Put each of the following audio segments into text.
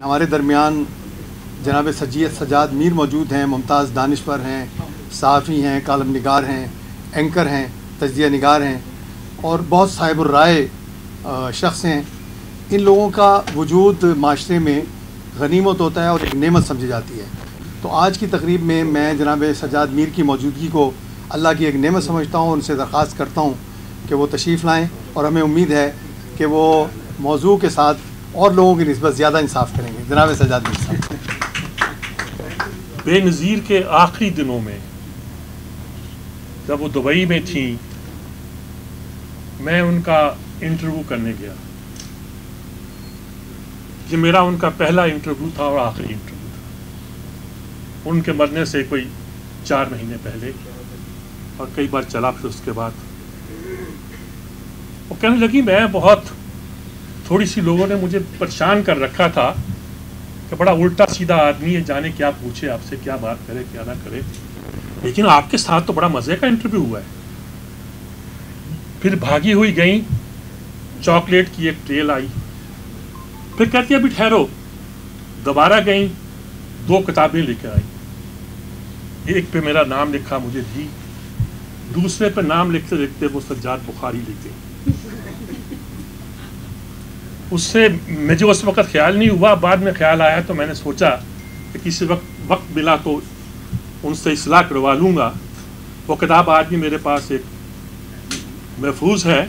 हमारे दरमियान जनाब सजीद सजाद मीर मौजूद हैं, मुमताज़ दानश्वर हैं सहाफ़ी हैं, कालम नगार हैं, एंकर हैं, तजिया नगार हैं और बहुत साहिबर शख्स हैं। इन लोगों का वजूद माशरे में गनीमत होता है और एक नेमत समझी जाती है। तो आज की तकरीब में मैं जनाब सजाद मीर की मौजूदगी को अल्लाह की एक नेमत समझता हूँ, उनसे दरख्वास्त करता हूँ कि वो तशरीफ़ लाएँ और हमें उम्मीद है कि वो मौजू के साथ और लोगों की नस्बत, ज़्यादा इंसाफ करेंगे। जनाब सजाद बेनज़ीर के आखिरी दिनों में, जब वो दुबई में थी, मैं उनका इंटरव्यू करने गया। ये मेरा उनका पहला इंटरव्यू था और आखिरी इंटरव्यू था। उनके मरने से कोई चार महीने पहले और कई बार चला फिर उसके बाद। वो कहने लगी, मैं बहुत थोड़ी सी लोगों ने मुझे परेशान कर रखा था कि बड़ा उल्टा सीधा आदमी है, जाने क्या पूछे आपसे, क्या बात करे, क्या ना करे। लेकिन आपके साथ तो बड़ा मज़े का इंटरव्यू हुआ है। फिर भागी हुई गई, चॉकलेट की एक ट्रेल आई। फिर कहती, अभी ठहरो। दोबारा गई, दो किताबें लेकर आई। एक पे मेरा नाम लिखा मुझे दी दूसरे पे नाम लिखते लिखते वो सज्जाद बुखारी लिख उससे मुझे उस वक्त ख्याल नहीं हुआ, बाद में ख्याल आया तो मैंने सोचा कि किसी वक्त वक्त मिला तो उनसे इसलाह करवा लूँगा। वो किताब आज भी मेरे पास एक महफूज है।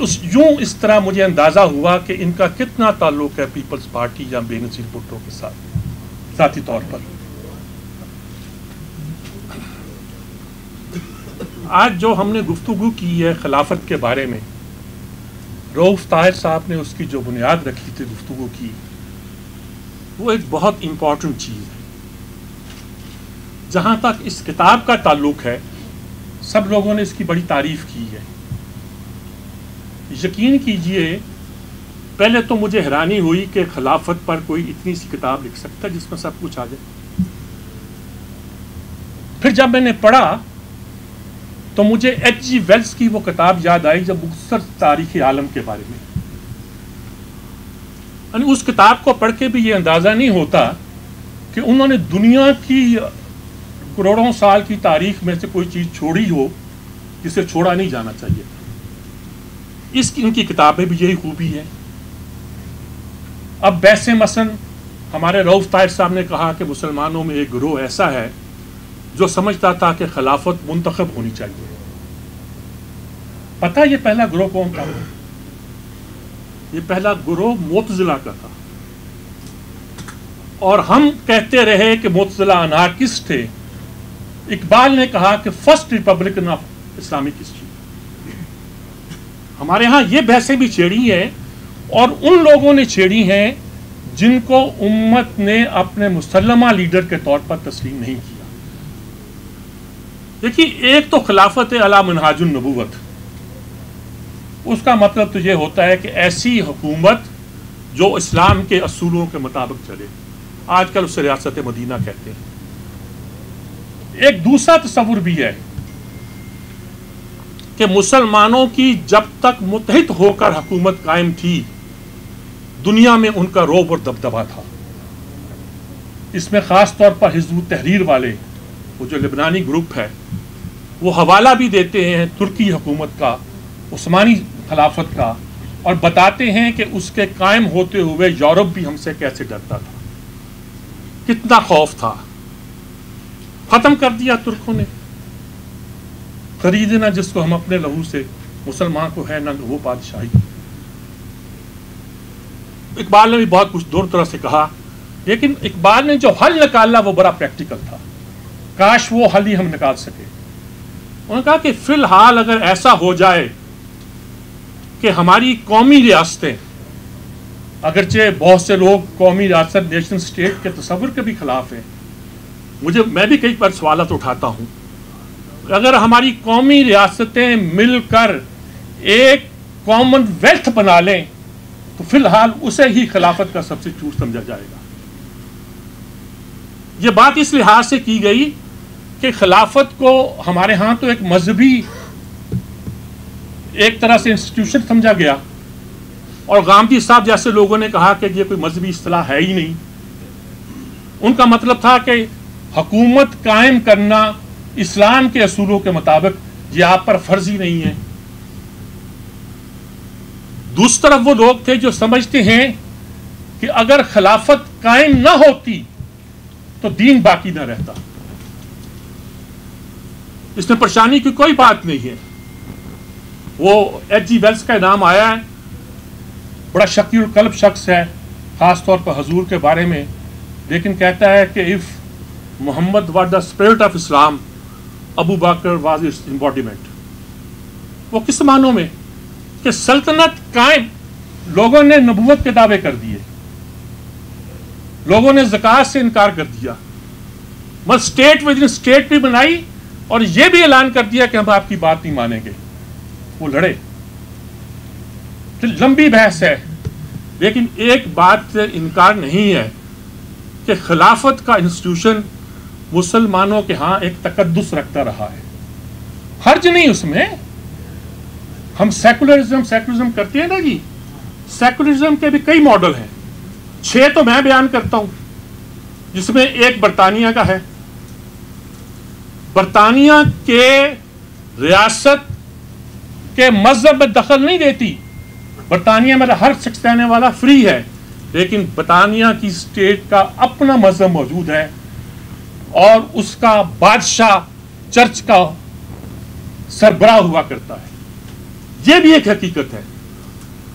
उस यूँ इस तरह मुझे अंदाज़ा हुआ कि इनका कितना ताल्लुक है पीपल्स पार्टी या बेनजीर भुट्टो के साथ ज़ाती तौर पर। आज जो हमने गुफ्तु की है खिलाफत के बारे में रऊफ ताहिर साहब ने उसकी जो बुनियाद रखी थी गुफ्तु की, वो एक बहुत इंपॉर्टेंट चीज़ है। जहाँ तक इस किताब का ताल्लुक है, सब लोगों ने इसकी बड़ी तारीफ़ की है। यकीन कीजिए, पहले तो मुझे हैरानी हुई कि खिलाफत पर कोई इतनी सी किताब लिख सकता है जिसमें सब कुछ आ जाए। फिर जब मैंने पढ़ा तो मुझे एच जी वेल्स की वो किताब याद आई जब मुख्तर तारीख आलम के बारे में। उस किताब को पढ़ के भी ये अंदाज़ा नहीं होता कि उन्होंने दुनिया की करोड़ों साल की तारीख में से कोई चीज़ छोड़ी हो जिसे छोड़ा नहीं जाना चाहिए इस इनकी किताब भी यही खूबी है। अब वैसे मसन, हमारे रऊफ ताहिर साहब ने कहा कि मुसलमानों में एक ग्रोह ऐसा है जो समझता था कि खिलाफत मुंतखब होनी चाहिए। पता ये पहला ग्रोह कौन था? ये पहला ग्रोह मोतजिला का था। और हम कहते रहे कि मोतजिला अनार्किस्ट थे। इकबाल ने कहा कि first republican of Islamic history. हमारे यहाँ ये बहसें भी छेड़ी हैं और उन लोगों ने छेड़ी हैं जिनको उम्मत ने अपने मुसलमा लीडर के तौर पर तस्लीम नहीं किया। देखिए, एक तो खिलाफत अला मनहाजुल नबूवत। उसका मतलब तो ये होता है कि ऐसी हुकूमत जो इस्लाम के असूलों के मुताबिक चले। आजकल उसे रियासत मदीना कहते हैं। एक दूसरा तस्वुर भी है कि मुसलमानों की जब तक मुतहद होकर हुकूमत कायम थी, दुनिया में उनका रोब और दबदबा था। इसमें ख़ास तौर पर हिजबू तहरीर वाले, वो जो लिबनानी ग्रुप है वो हवाला भी देते हैं तुर्की हुकूमत का, उस्मानी खिलाफत का, और बताते हैं कि उसके कायम होते हुए यूरोप भी हमसे कैसे डरता था। कितना खौफ था। ख़त्म कर दिया तुर्कों ने। खरीदना जिसको हम अपने लहू से, मुसलमान को है ना वो बादशाही। इकबाल ने भी बहुत कुछ दूर तरह से कहा, लेकिन इकबाल ने जो हल निकाला, वो बड़ा प्रैक्टिकल था। काश वो हल ही हम निकाल सके। उन्होंने कहा कि फ़िलहाल अगर ऐसा हो जाए कि हमारी कौमी रियासतें, अगरचे बहुत से लोग कौमी रियासत, नेशनल स्टेट के तस्वुर के भी खिलाफ हैं, मुझे, मैं भी कई बार सवाल उठाता हूँ। अगर हमारी कौमी रियासतें मिलकर एक कॉमनवेल्थ बना लें तो फ़िलहाल उसे ही खिलाफत का सबसे चूर समझा जाएगा। ये बात इस लिहाज से की गई कि खिलाफत को हमारे यहाँ तो एक मजहबी, एक तरह से इंस्टीट्यूशन समझा गया। और गांधी साहब जैसे लोगों ने कहा कि ये कोई मजहबी असलाह है ही नहीं। उनका मतलब था कि हुकूमत कायम करना इस्लाम के असूलों के मुताबिक ये आप पर फ़र्ज़ नहीं है। दूसरी तरफ़ वो लोग थे जो समझते हैं कि अगर खिलाफत कायम ना होती तो दीन बाकी ना रहता। इसमें परेशानी की कोई बात नहीं है। वो एच जी वेल्स का नाम आया है। बड़ा शकील कल्ब शख्स है ख़ास तौर पर हजूर के बारे में। लेकिन कहता है कि if Muhammad was the spirit of Islam, Abu Bakr was its embodiment वो किस मानों में? कि सल्तनत कायम लोगों ने नबूवत के दावे कर दिए। लोगों ने जक़ात से इनकार कर दिया। मत स्टेट विद इन स्टेट भी बनाई और यह भी ऐलान कर दिया कि हम आपकी बात नहीं मानेंगे। वो लड़े। तो लंबी बहस है, लेकिन एक बात से इनकार नहीं है कि खिलाफत का इंस्टीट्यूशन मुसलमानों के यहाँ एक तकदस रखता रहा है। हर्ज नहीं उसमें। हम सेकुलरिज्म सेकुलरिज्म करते हैं ना जी। सेकुलरिज्म के भी कई मॉडल हैं। छह तो मैं बयान करता हूँ, जिसमें एक बरतानिया का है। बरतानिया के रियासत के मज़हब में दखल नहीं देती। बरतानिया में हर शख्स रहने वाला फ्री है, लेकिन बरतानिया की स्टेट का अपना मज़हब मौजूद है और उसका बादशाह चर्च का सरबराह हुआ करता है। यह भी एक हकीकत है।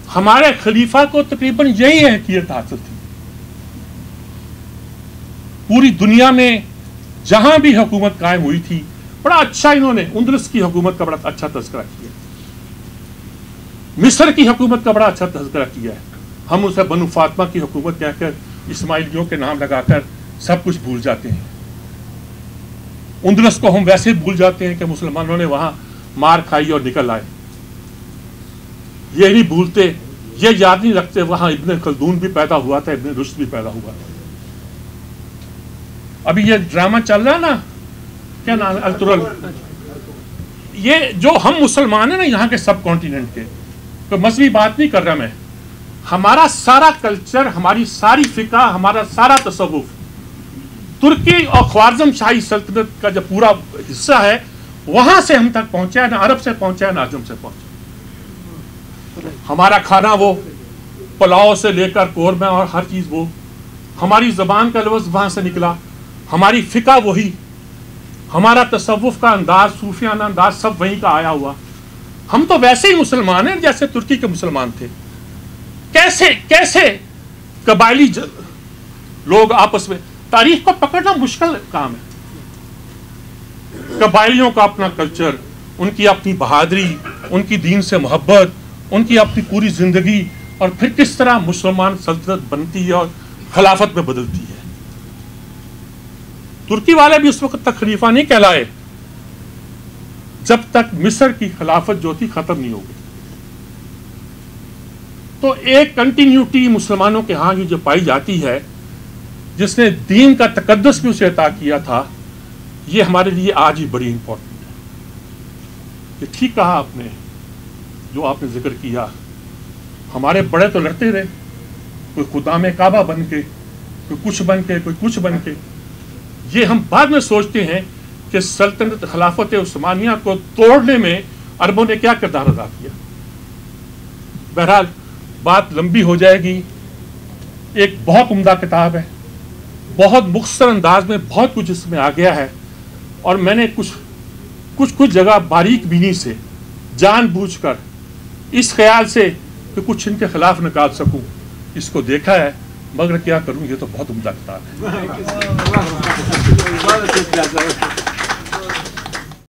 हमारे खलीफा को तकरीबन यही हकीकत हासिल थी। पूरी दुनिया में जहाँ भी हुकूमत कायम हुई थी, बड़ा अच्छा इन्होंने, उंदरस की हुकूमत का बड़ा अच्छा तस्करा किया। मिस्र की हुकूमत का बड़ा अच्छा तस्करा किया है। हम उसे बनु फातमा की हुकूमत कहकर इसमाइलियों के नाम लगाकर सब कुछ भूल जाते हैं। उन्द्रस को हम वैसे भूल जाते हैं कि मुसलमानों ने वहाँ मार खाई और निकल आए। ये नहीं भूलते, ये याद नहीं रखते, वहाँ इब्ने खलदून भी पैदा हुआ था, इब्ने रुश्द भी पैदा हुआ था। अभी ये ड्रामा चल रहा है ना? क्या नाम है? अल्तुरल ये जो हम मुसलमान हैं ना, यहाँ के सब कॉन्टिनेंट के तो मजहबी बात नहीं कर रहा मैं। हमारा सारा कल्चर, हमारी सारी फिका, हमारा सारा तसवुफ तुर्की और ख्वारजम शाही सल्तनत का जो पूरा हिस्सा है, वहाँ से हम तक पहुँचा है, ना अरब से पहुँचा है, ना आज़म से पहुँचा हमारा खाना वो, पुलाव से लेकर कोरमा और हर चीज़ वो, हमारी जबान का लफ्ज़ वहाँ से निकला। हमारी फ़िका वही। हमारा तसवुफ का अंदाज, सूफियाना अंदाज सब वहीं का आया हुआ। हम तो वैसे ही मुसलमान हैं, जैसे तुर्की के मुसलमान थे। कैसे कैसे? कबायली लोग आपस में तारीख को पकड़ना मुश्किल काम है। कबायलियों का अपना कल्चर, उनकी अपनी बहादरी, उनकी दीन से मोहब्बत, उनकी अपनी पूरी ज़िंदगी, और फिर किस तरह मुसलमान सल्तनत बनती है और खिलाफत में बदलती है। तुर्की वाले भी उस वक्त तक खलीफा नहीं कहलाए, जब तक मिस्र की खिलाफत जो थी खत्म नहीं हो गई तो एक कंटिन्यूटी मुसलमानों के यहाँ जो पाई जाती है, जिसने दीन का तकदस भी उसे अता किया था, ये हमारे लिए आज ही बड़ी इंपॉर्टेंट है। ये ठीक कहा आपने, जो आपने ज़िक्र किया। हमारे बड़े तो लड़ते रहे, कोई खुदा में काबा बन के कोई कुछ बन के कोई कुछ बन के ये हम बाद में सोचते हैं कि सल्तनत खिलाफत उस्मानिया को तोड़ने में अरबों ने क्या किरदार अदा किया। बहरहाल, बात लंबी हो जाएगी। एक बहुत उम्दा किताब है। बहुत मुख्तर अंदाज में बहुत कुछ इसमें आ गया है। और मैंने कुछ कुछ कुछ जगह बारीक बीनी से, जानबूझकर इस ख्याल से कि कुछ इनके खिलाफ निकाल सकूँ। इसको देखा है। मगर क्या करूँ ये तो बहुत उम्दा किताब है।